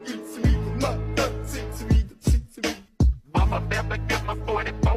I'm me, mama I got my 44,